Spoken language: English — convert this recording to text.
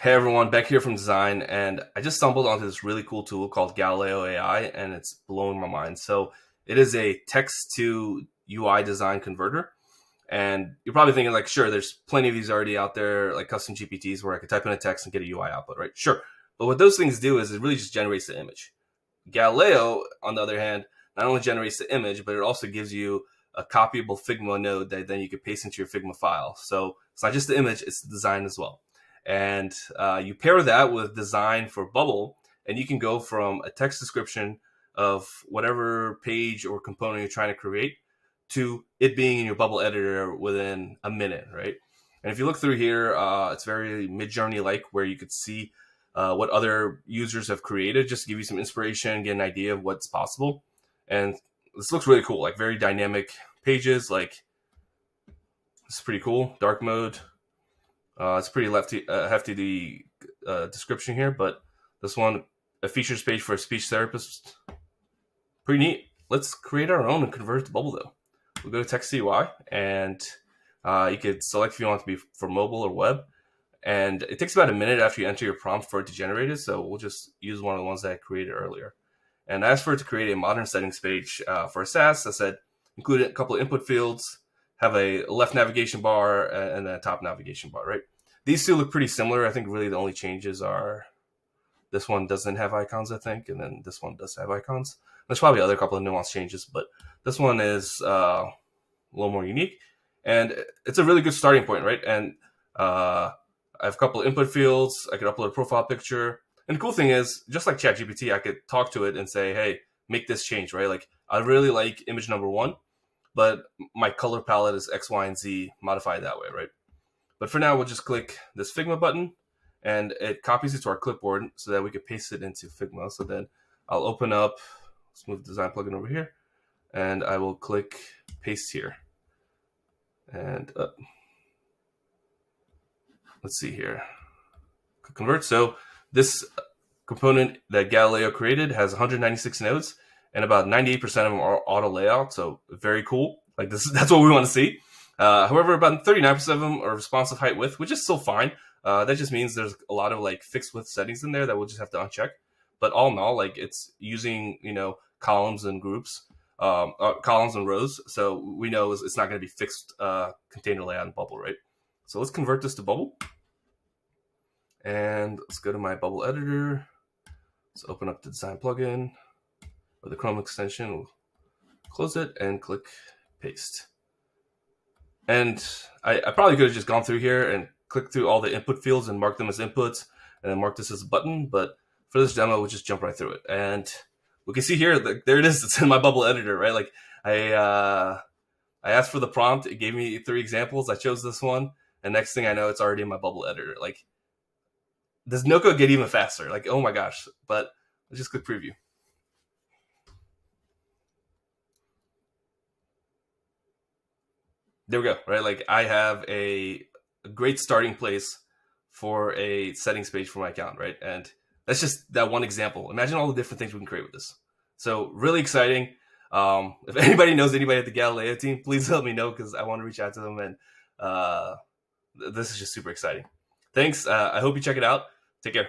Hey everyone, Bek here from Deezign, and I just stumbled onto this really cool tool called Galileo AI, and it's blowing my mind. So it is a text to UI design converter, and you're probably thinking like, sure, there's plenty of these already out there, like custom GPTs where I could type in a text and get a UI output, right? Sure, but what those things do is it really just generates the image. Galileo, on the other hand, not only generates the image, but it also gives you a copyable Figma node that then you could paste into your Figma file. So it's not just the image; it's the design as well. And uh, you pair that with Deezign for Bubble, and you can go from a text description of whatever page or component you're trying to create to it being in your Bubble editor within a minute, right? And if you look through here, uh, it's very Midjourney like, where you could see uh, what other users have created, just to give you some inspiration, get an idea of what's possible. And this looks really cool, like very dynamic pages. Like, it's pretty cool. Dark mode, uh, it's pretty lefty, uh, hefty the uh, description here, but this one, a features page for a speech therapist, pretty neat. Let's create our own and convert it to Bubble though. We'll go to Text UI and uh, you could select if you want to be for mobile or web. And it takes about a minute after you enter your prompt for it to generate it. So we'll just use one of the ones that I created earlier. And I asked for it to create a modern settings page uh, for SaaS. I said include a couple of input fields, have a left navigation bar and a top navigation bar, right? These two look pretty similar. I think really the only changes are this one doesn't have icons, I think, and then this one does have icons. There's probably other couple of nuance changes, but this one is uh, a little more unique, and it's a really good starting point, right? And uh, I have a couple of input fields. I could upload a profile picture, and the cool thing is, just like ChatGPT, I could talk to it and say, "Hey, make this change," right? Like I really like image number one but my color palette is X, Y, and Z modified that way, right? But for now, we'll just click this Figma button and it copies it to our clipboard so that we can paste it into Figma. So then I'll open up Smooth Design plugin over here and I will click paste here. And uh, let's see here. Convert. So this component that Galileo created has 196 nodes and about 98% of them are auto layout. So very cool. Like this, that's what we want to see. Uh, however, about 39% of them are responsive height width, which is still fine. Uh, that just means there's a lot of like fixed width settings in there that we'll just have to uncheck. But all in all, like it's using, you know, columns and groups, um, uh, columns and rows. So we know it's not going to be fixed uh, container layout and bubble, right? So let's convert this to bubble. And let's go to my bubble editor. Let's open up the Deezign plugin or the Chrome extension. We'll close it and click paste. And I, I probably could have just gone through here and clicked through all the input fields and marked them as inputs and then mark this as a button. But for this demo, we'll just jump right through it. And we can see here, like, there it is. It's in my bubble editor, right? Like I, uh, I asked for the prompt. It gave me three examples. I chose this one. And next thing I know, it's already in my bubble editor. Like, does no code get even faster? Like, oh my gosh. But let's just click preview. There we go, right? Like I have a, a great starting place for a settings page for my account, right? And that's just that one example. Imagine all the different things we can create with this. So really exciting. Um, if anybody knows anybody at the Galileo team, please let me know because I want to reach out to them. And uh, this is just super exciting. Thanks. Uh, I hope you check it out. Take care.